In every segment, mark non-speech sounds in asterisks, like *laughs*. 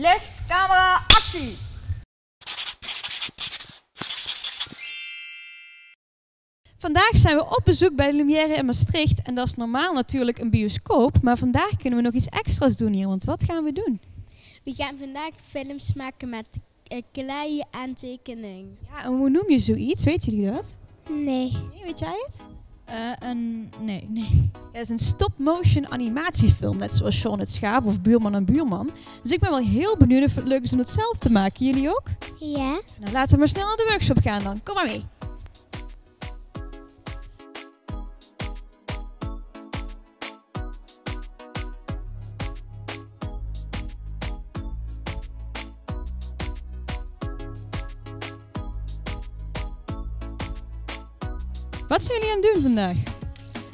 Licht, camera, actie! Vandaag zijn we op bezoek bij de Lumière in Maastricht. En dat is normaal natuurlijk een bioscoop. Maar vandaag kunnen we nog iets extra's doen hier. Want wat gaan we doen? We gaan vandaag films maken met uh, klei en tekening. Ja, en hoe noem je zoiets? Weten jullie dat? Nee. Nee, weet jij het? Uh, een... Nee, nee. Het is een stop-motion animatiefilm. Net zoals Sean het Schaap of Buurman en Buurman. Dus ik ben wel heel benieuwd of het leuk is om het zelf te maken. Jullie ook? Ja. Nou, laten we maar snel naar de workshop gaan dan. Kom maar mee. Wat zijn jullie aan het doen vandaag?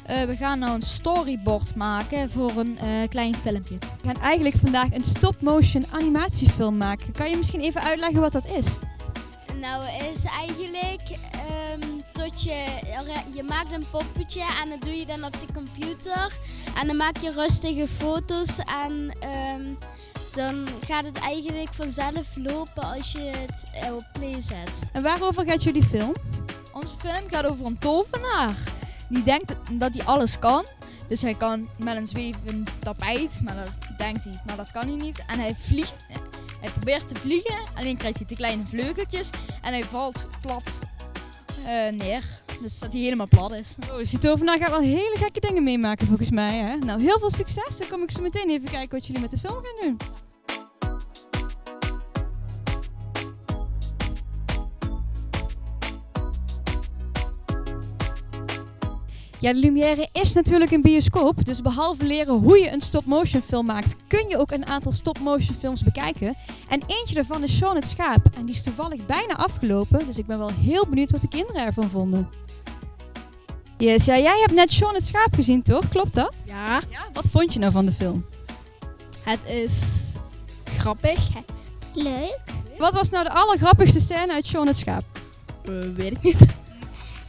Uh, we gaan nou een storyboard maken voor een uh, klein filmpje. We gaan eigenlijk vandaag een stop-motion animatiefilm maken. Kan je misschien even uitleggen wat dat is? Nou, is eigenlijk um, tot je, je maakt een poppetje en dat doe je dan op de computer. En dan maak je rustige foto's en um, dan gaat het eigenlijk vanzelf lopen als je het op play zet. En waarover gaat jullie film? Onze film gaat over een tovenaar. Die denkt dat hij alles kan. Dus hij kan met een zwevend tapijt, maar dat denkt hij, maar dat kan hij niet. En hij vliegt, hij probeert te vliegen, alleen krijgt hij te kleine vleugeltjes en hij valt plat uh, neer. Dus dat hij helemaal plat is. Oh, dus die tovenaar gaat wel hele gekke dingen meemaken volgens mij. Hè? Nou, heel veel succes. Dan kom ik zo meteen even kijken wat jullie met de film gaan doen. Ja, de Lumière is natuurlijk een bioscoop, dus behalve leren hoe je een stop-motion film maakt, kun je ook een aantal stop-motion films bekijken. En eentje daarvan is Sean het Schaap en die is toevallig bijna afgelopen, dus ik ben wel heel benieuwd wat de kinderen ervan vonden. Yes, ja, jij hebt net Sean het Schaap gezien, toch? Klopt dat? Ja. ja. Wat vond je nou van de film? Het is grappig. Leuk. Wat was nou de allergrappigste scène uit Sean het Schaap? Uh, weet ik niet.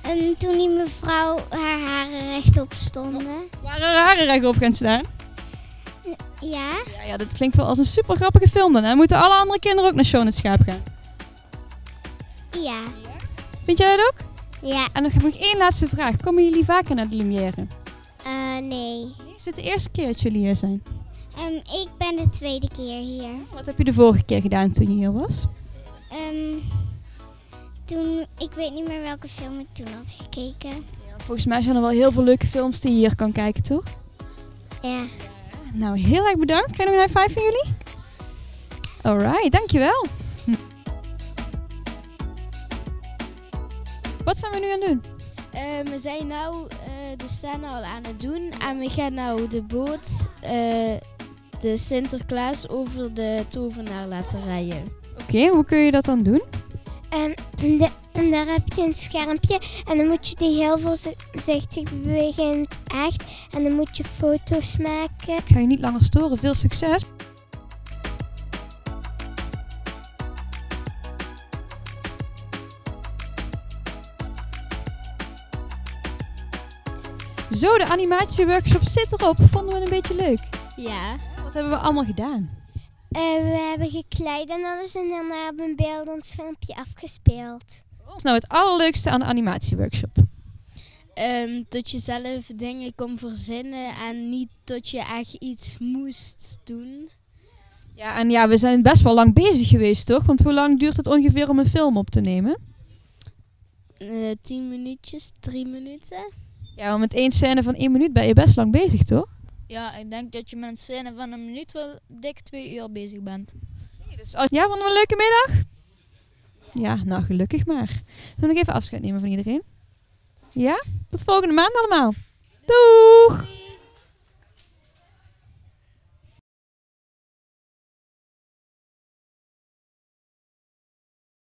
En toen die mevrouw haar haren rechtop stonden. Waren haar haren rechtop gaan staan? Ja. ja. Ja, dat klinkt wel als een super grappige film dan. Hè? Moeten alle andere kinderen ook naar Sean het Schaap gaan? Ja. Vind jij dat ook? Ja. En dan heb ik nog één laatste vraag. Komen jullie vaker naar de Lumière? Uh, nee. Is het de eerste keer dat jullie hier zijn? Um, ik ben de tweede keer hier. Wat heb je de vorige keer gedaan toen je hier was? Um, toen, ik weet niet meer welke film ik toen had gekeken. Ja, volgens mij zijn er wel heel veel leuke films die je hier kan kijken, toch? Ja. Nou, heel erg bedankt. We een high five van jullie? Alright, dankjewel. Hm. *laughs* Wat zijn we nu aan het doen? Uh, we zijn nou uh, de scène al aan het doen en we gaan nou de boot, uh, de Sinterklaas, over de tovenaar laten rijden. Oké, okay, hoe kun je dat dan doen? En, *clears throat* de, en, daar heb je een schermpje en dan moet je die heel voorzichtig bewegen in het echt. En dan moet je foto's maken. Ik ga je niet langer storen. Veel succes! Zo, de animatieworkshop zit erop. Vonden we het een beetje leuk? Ja. Wat hebben we allemaal gedaan? Uh, we hebben gekleid en alles en dan hebben we een beeld ons filmpje afgespeeld. Wat is nou het allerleukste aan de animatieworkshop? Um, dat je zelf dingen kon verzinnen en niet dat je echt iets moest doen. Ja, en ja, we zijn best wel lang bezig geweest, toch? Want hoe lang duurt het ongeveer om een film op te nemen? Uh, tien minuutjes, drie minuten. Ja, maar met één scène van één minuut ben je best lang bezig, toch? Ja, ik denk dat je met een scène van een minuut wel dik twee uur bezig bent. Dus als... Ja, vonden we een leuke middag? Ja, nou gelukkig maar. Zullen we nog even afscheid nemen van iedereen? Ja? Tot volgende maand allemaal. Doeg!